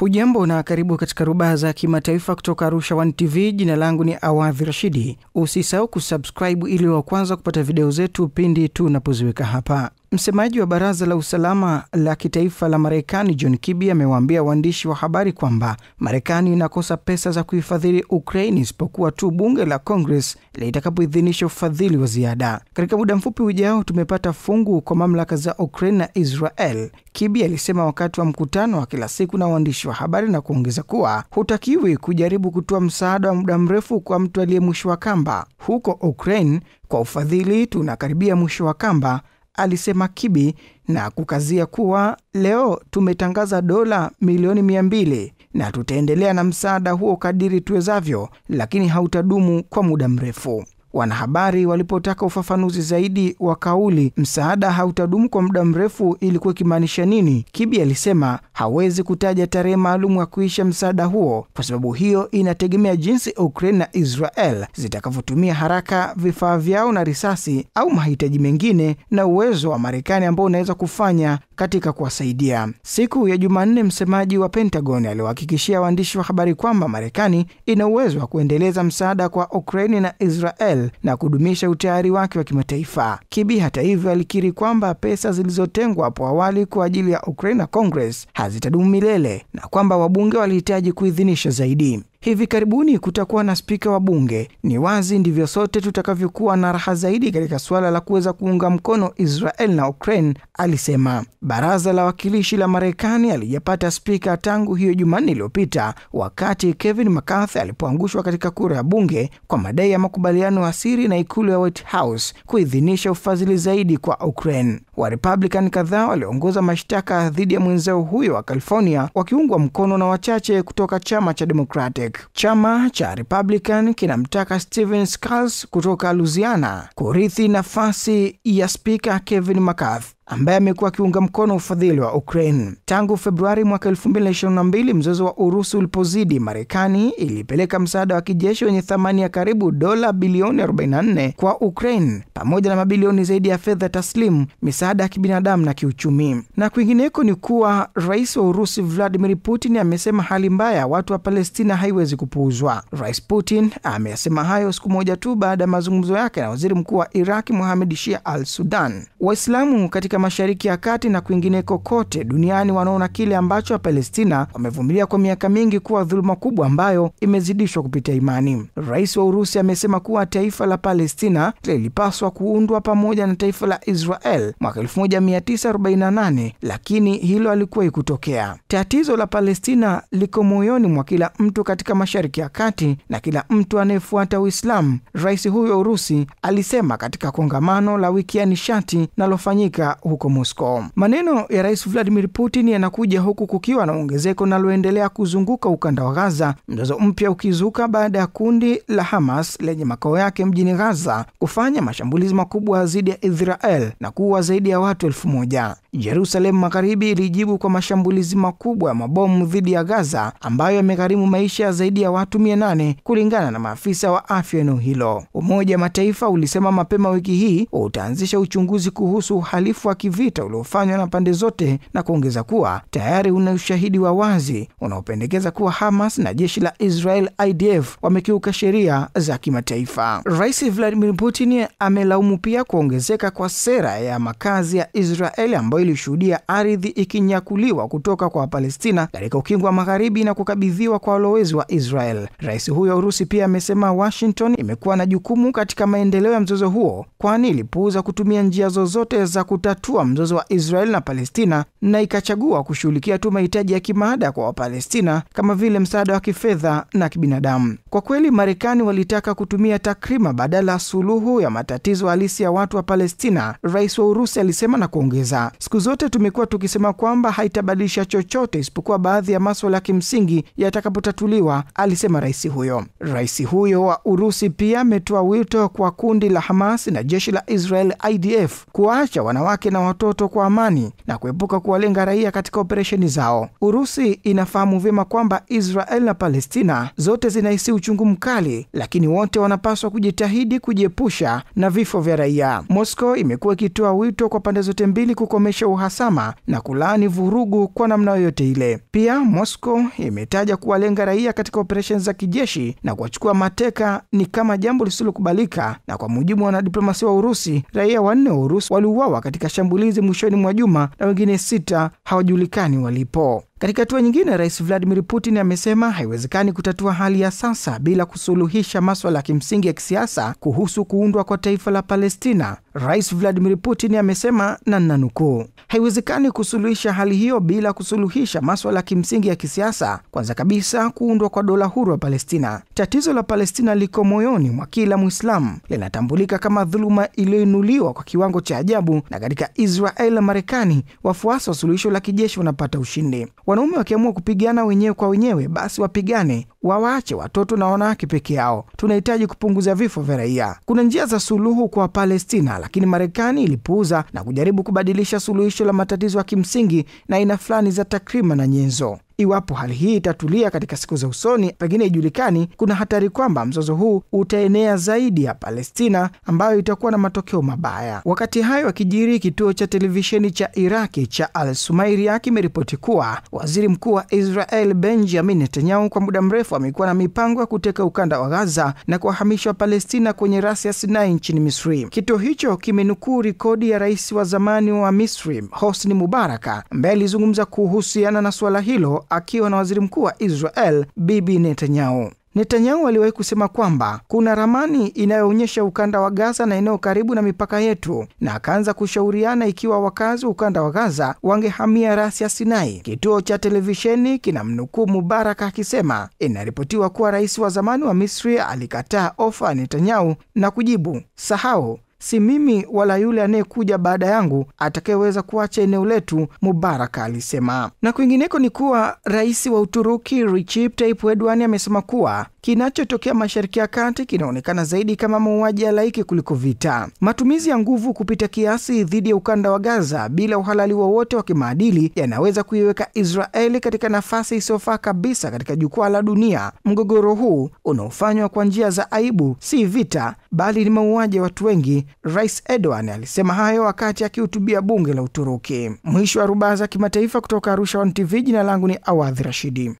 Hujambo na karibu katika rubaa za kimataifa kutoka Arusha One TV. Jina langu ni Awadhi Rashidi. Usisahau kusubscribe ili wa kwanza kupata video zetu pindi tunapoziweka hapa. Msemaji wa baraza la usalama la kitaifa la Marekani John Kirby amewaambia waandishi wa habari kwamba Marekani inakosa pesa za kuifadhili Ukraine isipokuwa tu bunge la Congress litakapoidhinisha ufadhili wa ziada. Katika muda mfupi ujao, tumepata fungu kwa mamlaka za Ukraine na Israel, Kirby alisema wakati wa mkutano wa kila siku na waandishi wa habari, na kuongeza kuwa hutakiwi kujaribu kutoa msaada wa muda mrefu kwa mtu aliyemwisho wa kamba. Huko Ukraine, kwa ufadhili tunakaribia mwisho wa kamba alisema kibi na kukazia kuwa leo tumetangaza dola milioni mia mbili na tutaendelea na msaada huo kadiri tuwezavyo, lakini hautadumu kwa muda mrefu. Wanahabari walipotaka ufafanuzi zaidi wa kauli msaada hautadumu kwa muda mrefu ilikuwa ikimaanisha nini, Kibi alisema hawezi kutaja tarehe maalum ya kuisha msaada huo kwa sababu hiyo inategemea jinsi Ukraine na Israel zitakavyotumia haraka vifaa vyao na risasi au mahitaji mengine na uwezo wa Marekani ambao unaweza kufanya katika kuwasaidia. Siku ya Jumanne, msemaji wa Pentagon aliwahakikishia waandishi wa habari kwamba Marekani ina uwezo wa kuendeleza msaada kwa Ukraini na Israel na kudumisha utayari wake wa kimataifa. Kibi hata hivyo alikiri kwamba pesa zilizotengwa hapo awali kwa ajili ya Ukraine na Congress hazitadumu milele na kwamba wabunge walihitaji kuidhinisha zaidi. Hivi karibuni kutakuwa na spika wa bunge. Ni wazi ndivyo sote tutakavyokuwa na raha zaidi katika suala la kuweza kuunga mkono Israel na Ukraine, alisema. Baraza la Wakilishi la Marekani alijapata spika tangu hiyo Jumanne iliyopita, wakati Kevin McCarthy alipoangushwa katika kura ya bunge kwa madai ya makubaliano ya siri na ikulu ya White House kuidhinisha ufadhili zaidi kwa Ukraine. Warepublican kadhaa waliongoza mashtaka dhidi ya mwenzao huyo wa California, wakiungwa mkono na wachache kutoka chama cha Democratic. Chama cha Republican kinamtaka Steven Scalise kutoka Louisiana kurithi nafasi ya spika Kevin McCarthy ambaye amekuwa akiunga mkono ufadhili wa Ukraine tangu Februari mwaka 2022. Mzozo wa Urusi ulipozidi, Marekani ilipeleka msaada wa kijeshi wenye thamani ya karibu dola bilioni 44 kwa Ukraine pamoja na mabilioni zaidi ya fedha taslimu, misaada ya kibinadamu na kiuchumi. Na kwingineko ni kuwa rais wa Urusi Vladimir Putin amesema hali mbaya ya watu wa Palestina haiwezi kupuuzwa. Rais Putin amesema hayo siku moja tu baada ya mazungumzo yake na waziri mkuu wa Iraki muhamed Shia al Sudan. Waislamu katika Mashariki ya Kati na kwingineko kote duniani wanaona kile ambacho Wapalestina wamevumilia kwa miaka mingi kuwa dhuluma kubwa ambayo imezidishwa kupita imani. Rais wa Urusi amesema kuwa taifa la Palestina lilipaswa kuundwa pamoja na taifa la Israel mwaka 1948 lakini hilo halikuwahi kutokea. Tatizo la Palestina liko moyoni mwa kila mtu katika Mashariki ya Kati na kila mtu anayefuata Uislamu, rais huyo Urusi alisema katika kongamano la wiki ya nishati nalofanyika huko Moscow. Maneno ya Rais Vladimir Putin yanakuja huku kukiwa na ongezeko linaloendelea kuzunguka ukanda wa Gaza, mzozo mpya ukizuka baada ya kundi la Hamas lenye makao yake mjini Gaza kufanya mashambulizi makubwa dhidi ya Israel na kuua zaidi ya watu elfu moja. Jerusalem Magharibi ilijibu kwa mashambulizi makubwa ya mabomu dhidi ya Gaza ambayo yamegharimu maisha ya zaidi ya watu 800 kulingana na maafisa wa afya eneo hilo. Umoja wa Mataifa ulisema mapema wiki hii utaanzisha uchunguzi kuhusu uhalifu wa kivita uliofanywa na pande zote na kuongeza kuwa tayari una ushahidi wa wazi unaopendekeza kuwa Hamas na jeshi la Israel IDF wamekiuka sheria za kimataifa. Rais Vladimir Putin amelaumu pia kuongezeka kwa sera ya makazi ya Israel ambayo ilishuhudia ardhi ikinyakuliwa kutoka kwa Wapalestina katika ukingo wa magharibi na kukabidhiwa kwa walowezi wa Israel. Rais huyo Urusi pia amesema Washington imekuwa na jukumu katika maendeleo ya mzozo huo, kwani ilipuuza kutumia njia zozote za kutatua mzozo wa Israel na Palestina na ikachagua kushughulikia tu mahitaji ya kimaada kwa Wapalestina kama vile msaada wa kifedha na kibinadamu. Kwa kweli, Marekani walitaka kutumia takrima badala ya suluhu ya matatizo halisi ya watu wa Palestina, rais wa Urusi alisema na kuongeza, siku zote tumekuwa tukisema kwamba haitabadilisha chochote isipokuwa baadhi ya maswala ya kimsingi yatakapotatuliwa, alisema rais huyo. Rais huyo wa Urusi pia ametoa wito kwa kundi la Hamas na jeshi la Israel IDF kuwaacha wanawake na watoto kwa amani na kuepuka kuwalenga raia katika operesheni zao. Urusi inafahamu vyema kwamba Israel na Palestina zote zinahisi uchungu mkali, lakini wote wanapaswa kujitahidi kujiepusha na vifo vya raia. Moscow imekuwa ikitoa wito kwa pande zote mbili kukomesha uhasama na kulaani vurugu kwa namna yoyote ile. Pia Moscow imetaja kuwalenga raia katika operesheni za kijeshi na kuwachukua mateka ni kama jambo lisilokubalika, na kwa mujibu wa wanadiplomasia wa Urusi, raia wanne wa Urusi waliuawa katika shambulizi mwishoni mwa juma na wengine sita hawajulikani walipo. Katika hatua nyingine, Rais Vladimir Putin amesema haiwezekani kutatua hali ya sasa bila kusuluhisha maswala ya kimsingi ya kisiasa kuhusu kuundwa kwa taifa la Palestina. Rais Vladimir Putin amesema na nanukuu, haiwezekani kusuluhisha hali hiyo bila kusuluhisha maswala ya kimsingi ya kisiasa, kwanza kabisa kuundwa kwa dola huru ya Palestina. Tatizo la Palestina liko moyoni mwa kila Mwislamu, linatambulika kama dhuluma iliyoinuliwa kwa kiwango cha ajabu, na katika Israel na Marekani wafuasi wa suluhisho la kijeshi wanapata ushindi. Wanaume wakiamua kupigana wenyewe kwa wenyewe, basi wapigane, wawaache watoto na wanawake peke yao. Tunahitaji kupunguza vifo vya raia. Kuna njia za suluhu kwa Palestina, lakini Marekani ilipuuza na kujaribu kubadilisha suluhisho la matatizo ya kimsingi na aina fulani za takrima na nyenzo. Iwapo hali hii itatulia katika siku za usoni, pengine ijulikani, kuna hatari kwamba mzozo huu utaenea zaidi ya Palestina, ambayo itakuwa na matokeo mabaya. Wakati hayo akijiri, kituo cha televisheni cha Iraki cha Al Sumairia kimeripoti kuwa waziri mkuu wa Israel Benjamin Netanyahu kwa muda mrefu amekuwa na mipango ya kuteka ukanda wa Gaza na kuwahamisha Wapalestina kwenye rasi ya Sinai nchini Misri. Kituo hicho kimenukuu rekodi ya rais wa zamani wa Misri Hosni Mubaraka ambaye alizungumza kuhusiana na suala hilo akiwa na waziri mkuu wa Israel Bibi Netanyahu. Netanyahu aliwahi kusema kwamba kuna ramani inayoonyesha ukanda wa Gaza na eneo karibu na mipaka yetu, na akaanza kushauriana ikiwa wakazi wa ukanda wa Gaza wangehamia rasi ya Sinai. Kituo cha televisheni kinamnukuu Mubarak akisema inaripotiwa kuwa rais wa zamani wa Misri alikataa ofa ya Netanyahu na kujibu, sahau si mimi wala yule anayekuja baada yangu atakayeweza kuacha eneo letu, Mubaraka alisema. Na kwingineko ni kuwa rais wa Uturuki Recep Tayyip Erdogan amesema kuwa kinachotokea Mashariki ya Kati kinaonekana zaidi kama mauaji ya laiki kuliko vita. Matumizi ya nguvu kupita kiasi dhidi ya ukanda wa Gaza bila uhalali wowote wa, wa kimaadili yanaweza kuiweka Israeli katika nafasi isiyofaa kabisa katika jukwaa la dunia. Mgogoro huu unaofanywa kwa njia za aibu si vita, bali ni mauaji ya watu wengi. Rais Erdogan alisema hayo wakati akihutubia bunge la Uturuki. Mwisho wa rubaa za kimataifa kutoka Arusha One TV. Jina langu ni Awadhi Rashidi.